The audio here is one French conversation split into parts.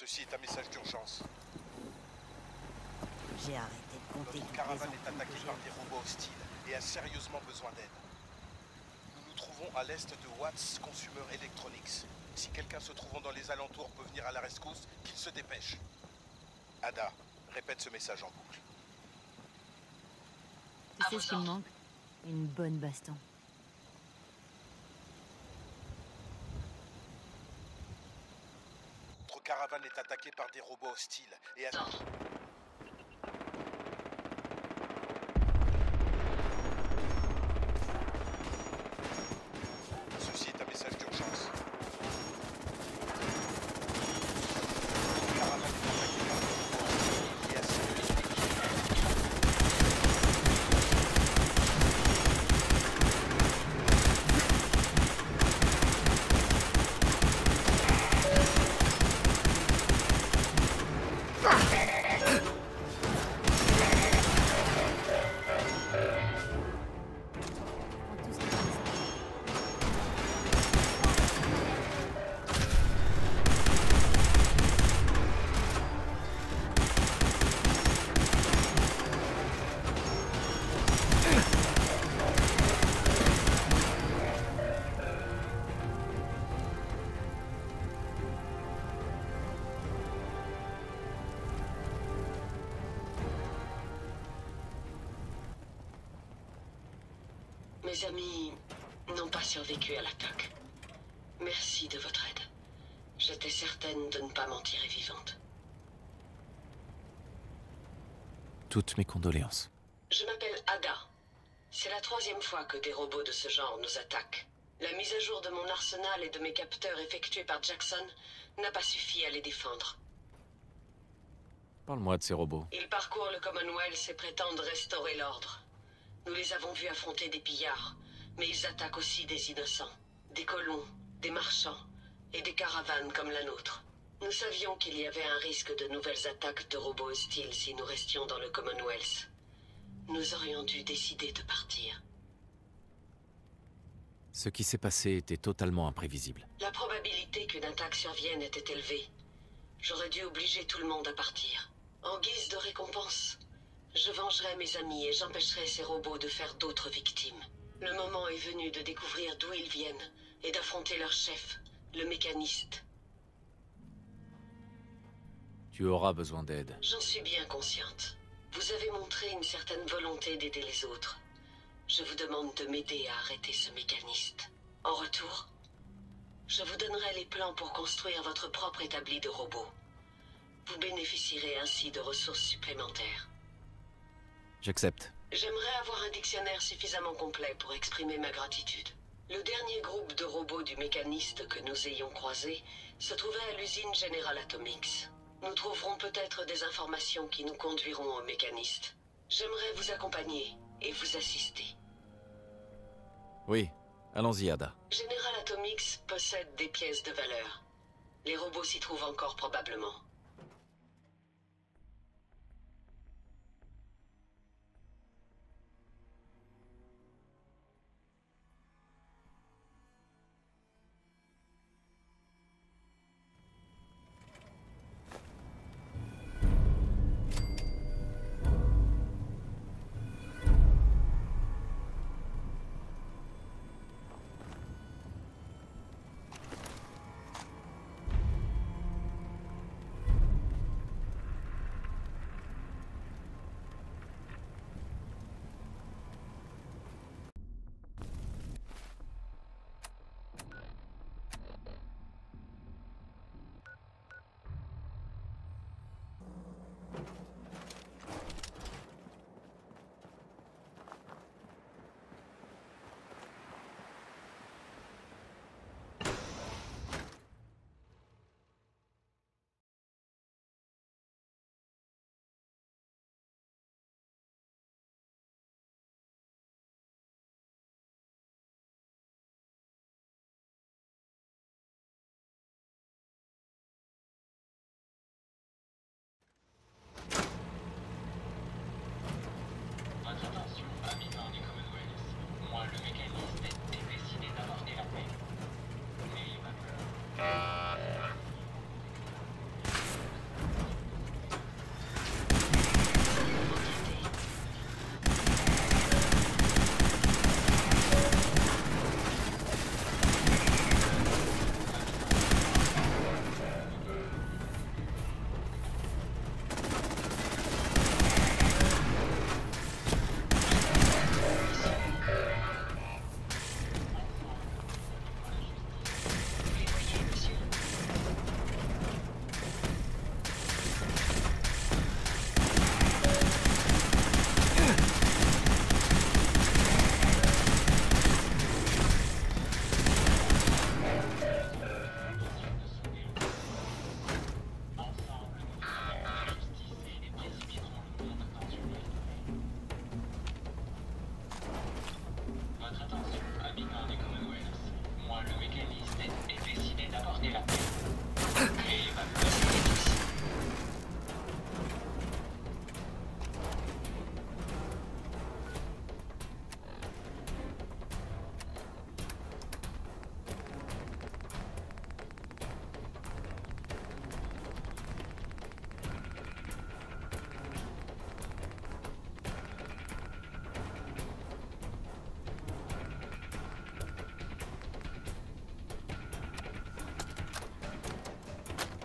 Ceci est un message d'urgence. J'ai arrêté de compter Notre caravane est attaquée par des robots hostiles et a sérieusement besoin d'aide. Nous nous trouvons à l'est de Watts Consumer Electronics. Si quelqu'un se trouvant dans les alentours peut venir à la rescousse, qu'il se dépêche. Ada, répète ce message en boucle. Tu sais ce qui me manque Une bonne baston. Notre caravane est attaquée par des robots hostiles et a... Mes amis n'ont pas survécu à l'attaque. Merci de votre aide. J'étais certaine de ne pas m'en tirer vivante. Toutes mes condoléances. Je m'appelle Ada. C'est la troisième fois que des robots de ce genre nous attaquent. La mise à jour de mon arsenal et de mes capteurs effectués par Jackson n'a pas suffi à les défendre. Parle-moi de ces robots. Ils parcourent le Commonwealth et prétendent restaurer l'ordre. Nous les avons vus affronter des pillards, mais ils attaquent aussi des innocents, des colons, des marchands et des caravanes comme la nôtre. Nous savions qu'il y avait un risque de nouvelles attaques de robots hostiles si nous restions dans le Commonwealth. Nous aurions dû décider de partir. Ce qui s'est passé était totalement imprévisible. La probabilité qu'une attaque survienne était élevée. J'aurais dû obliger tout le monde à partir. En guise de récompense, je vengerai mes amis et j'empêcherai ces robots de faire d'autres victimes. Le moment est venu de découvrir d'où ils viennent et d'affronter leur chef, le mécaniste. Tu auras besoin d'aide. J'en suis bien consciente. Vous avez montré une certaine volonté d'aider les autres. Je vous demande de m'aider à arrêter ce mécaniste. En retour, je vous donnerai les plans pour construire votre propre établi de robots. Vous bénéficierez ainsi de ressources supplémentaires. J'accepte. J'aimerais avoir un dictionnaire suffisamment complet pour exprimer ma gratitude. Le dernier groupe de robots du mécaniste que nous ayons croisé se trouvait à l'usine General Atomics. Nous trouverons peut-être des informations qui nous conduiront au mécaniste. J'aimerais vous accompagner et vous assister. Oui, allons-y, Ada. General Atomics possède des pièces de valeur. Les robots s'y trouvent encore probablement.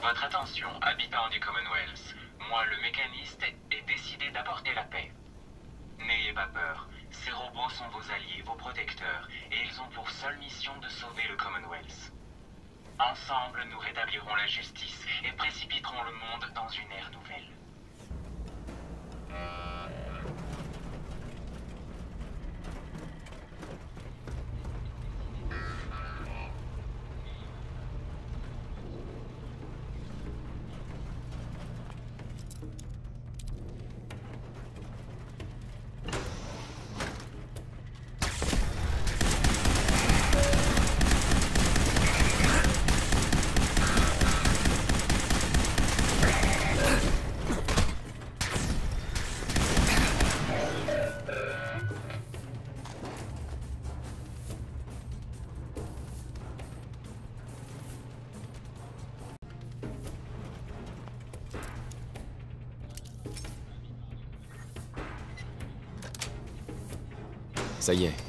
Votre attention, habitants du Commonwealth. Moi, le mécaniste, ai décidé d'apporter la paix. N'ayez pas peur. Ces robots sont vos alliés, vos protecteurs, et ils ont pour seule mission de sauver le Commonwealth. Ensemble, nous rétablirons la justice et précipiterons le monde dans une ère nouvelle. 再见。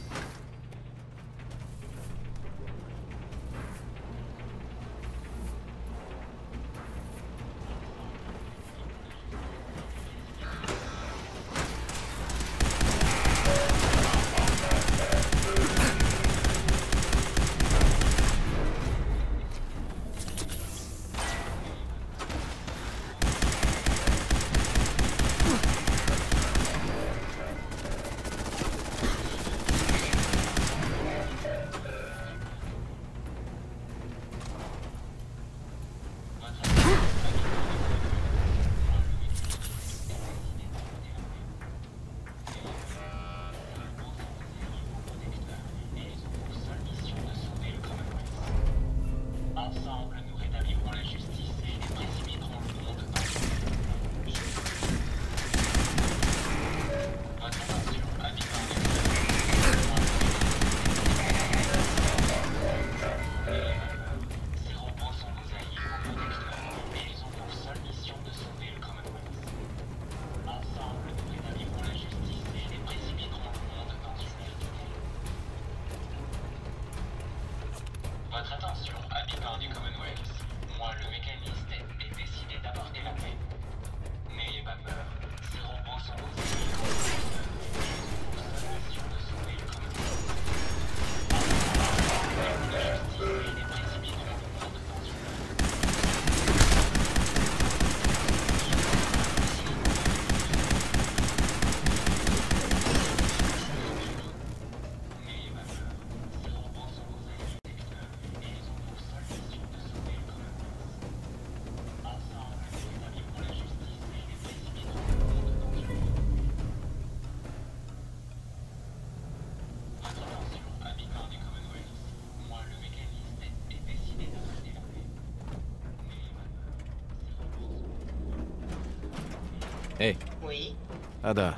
Oui Ada,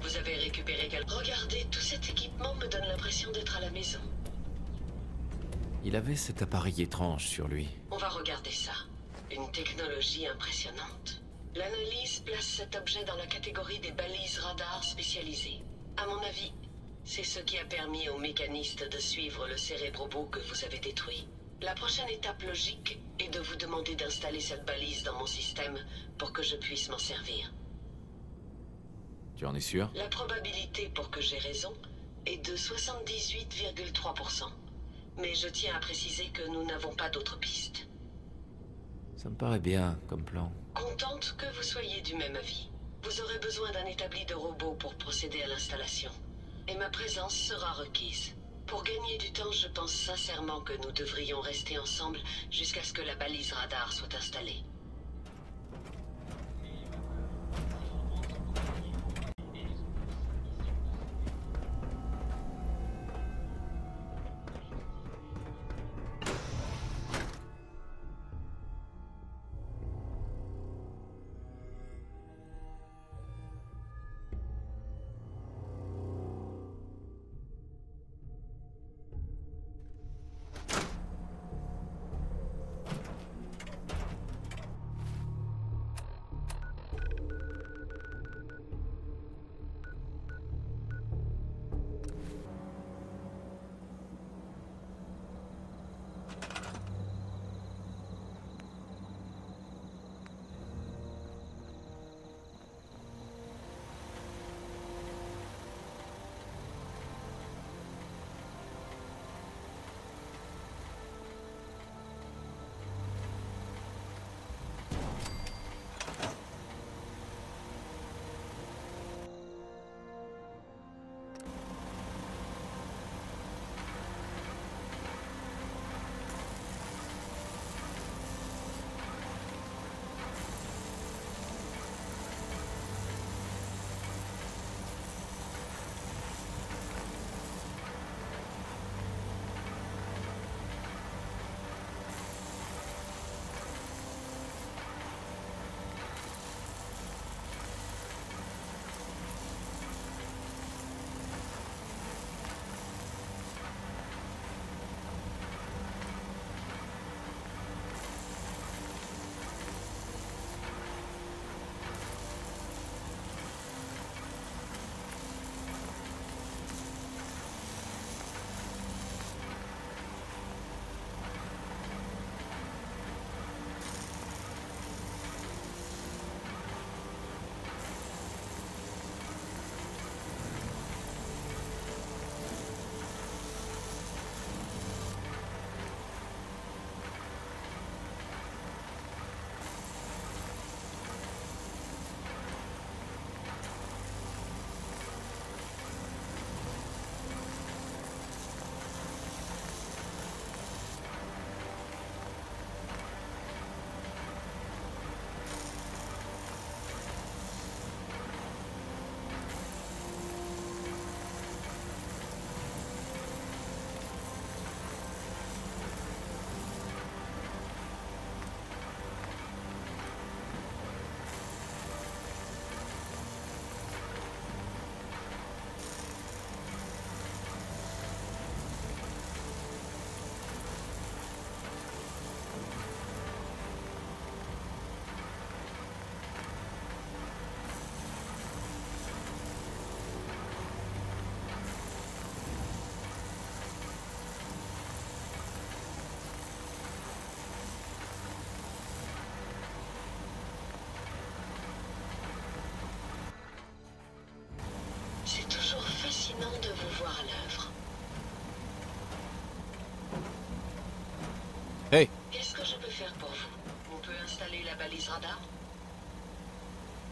Vous avez récupéré quel... Regardez, tout cet équipement me donne l'impression d'être à la maison. il avait cet appareil étrange sur lui. On va regarder ça. Une technologie impressionnante. L'analyse place cet objet dans la catégorie des balises radars spécialisées. À mon avis, c'est ce qui a permis aux mécanistes de suivre le cérébrobot que vous avez détruit. La prochaine étape logique est de vous demander d'installer cette balise dans mon système pour que je puisse m'en servir. Tu en es sûr? La probabilité pour que j'ai raison est de 78,3%. Mais je tiens à préciser que nous n'avons pas d'autres pistes. Ça me paraît bien comme plan. Contente que vous soyez du même avis. Vous aurez besoin d'un établi de robots pour procéder à l'installation. Et ma présence sera requise. Pour gagner du temps, je pense sincèrement que nous devrions rester ensemble jusqu'à ce que la balise radar soit installée.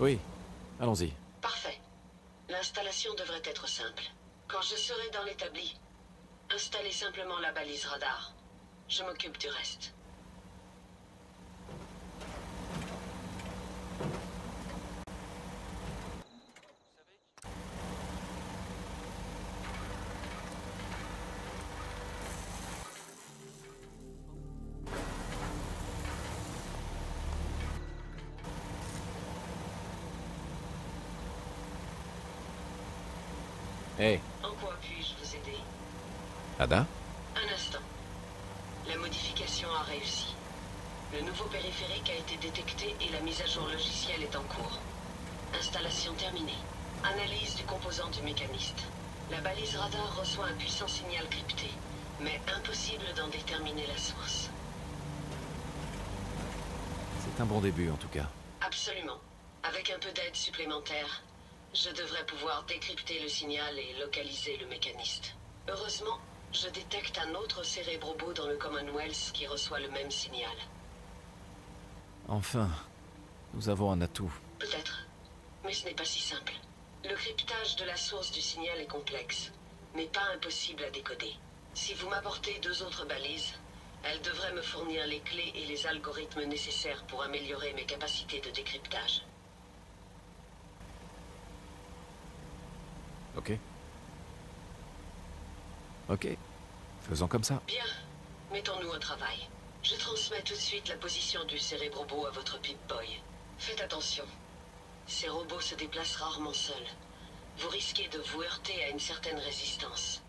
Oui, allons-y. Parfait. L'installation devrait être simple. Quand je serai dans l'établi, installez simplement la balise radar. Je m'occupe du reste. Hey, En quoi puis-je vous aider Ada Un instant. La modification a réussi. Le nouveau périphérique a été détecté et la mise à jour logicielle est en cours. Installation terminée. Analyse du composant du mécaniste. La balise radar reçoit un puissant signal crypté, mais impossible d'en déterminer la source. C'est un bon début en tout cas. Absolument. Avec un peu d'aide supplémentaire, je devrais pouvoir décrypter le signal et localiser le mécaniste. Heureusement, je détecte un autre cérébrobo dans le Commonwealth qui reçoit le même signal. Enfin, nous avons un atout. Peut-être. Mais ce n'est pas si simple. Le cryptage de la source du signal est complexe, mais pas impossible à décoder. Si vous m'apportez deux autres balises, elles devraient me fournir les clés et les algorithmes nécessaires pour améliorer mes capacités de décryptage. Ok Ok. Faisons comme ça. Bien. Mettons-nous au travail. Je transmets tout de suite la position du cérébrobo à votre Pip-Boy. Faites attention. Ces robots se déplacent rarement seuls. Vous risquez de vous heurter à une certaine résistance.